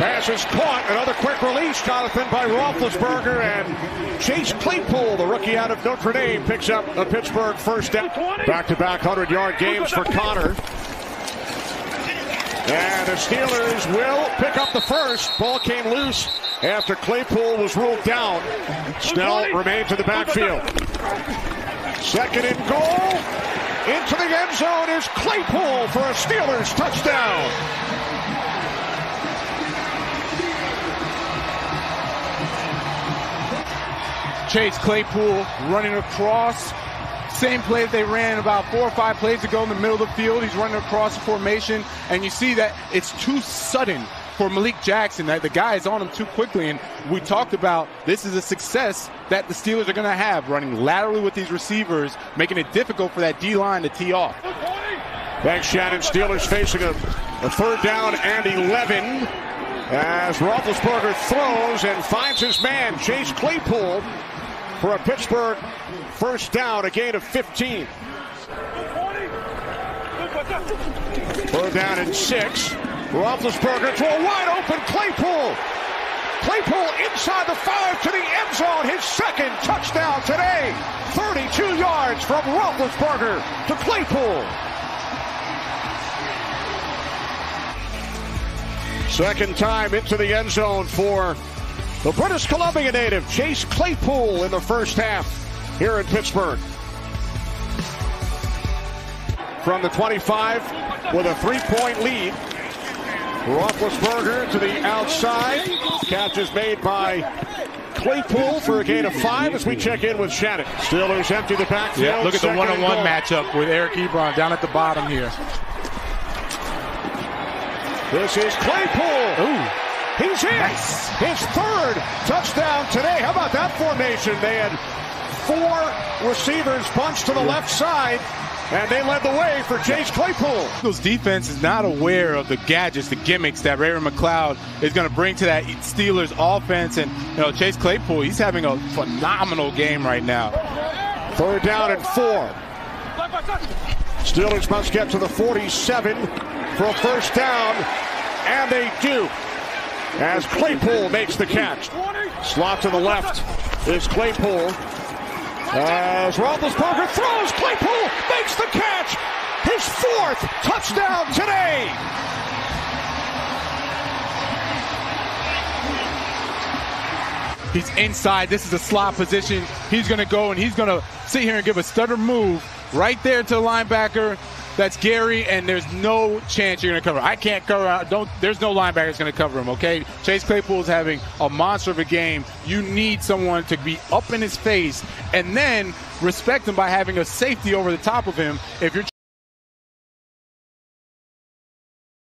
Pass is caught. Another quick release, Jonathan, by Roethlisberger. And Chase Claypool, the rookie out of Notre Dame, picks up a Pittsburgh first down. Back-to-back 100-yard games for Conner. And the Steelers will pick up the first. Ball came loose after Claypool was ruled down. Snell remains in the backfield. Second and goal. Into the end zone is Claypool for a Steelers touchdown. Chase Claypool running across. Same play that they ran about four or five plays ago in the middle of the field. He's running across the formation, and you see that it's too sudden for Malik Jackson. That the guy is on him too quickly, and we talked about this is a success that the Steelers are going to have running laterally with these receivers, making it difficult for that D line to tee off. Thanks, Shannon. Steelers facing a, a third down and 11 as Roethlisberger throws and finds his man, Chase Claypool, for a Pittsburgh first down, a gain of 15. Third down and six. Roethlisberger to a wide open Claypool. Claypool inside the five to the end zone. His second touchdown today. 32 yards from Roethlisberger to Claypool. Second time into the end zone for the British Columbia native Chase Claypool in the first half here in Pittsburgh. From the 25 with a three-point lead. Roethlisberger to the outside. Catch is made by Claypool for a gain of five as we check in with Shannon. Steelers empty the backfield. Yeah, look at the one-on-one matchup with Eric Ebron down at the bottom here. This is Claypool. Ooh. He's in. Nice. His third touchdown today. How about that formation? They had four receivers bunched to the left side, and they led the way for Chase Claypool. Eagles defense is not aware of the gadgets, the gimmicks that Ray McLeod is going to bring to that Steelers offense. And, you know, Chase Claypool, he's having a phenomenal game right now. Third down and four. Steelers must get to the 47 for a first down, and they do. As Claypool makes the catch. Slot to the left is Claypool. As Roethlisberger throws, Claypool makes the catch. His fourth touchdown today. He's inside. This is a slot position. He's going to go and he's going to sit here and give a stutter move right there to the linebacker. That's Gary, and there's no chance you're going to cover. I can't cover. Don't. There's no linebacker that's going to cover him. Okay. Chase Claypool is having a monster of a game. You need someone to be up in his face and then respect him by having a safety over the top of him. If you're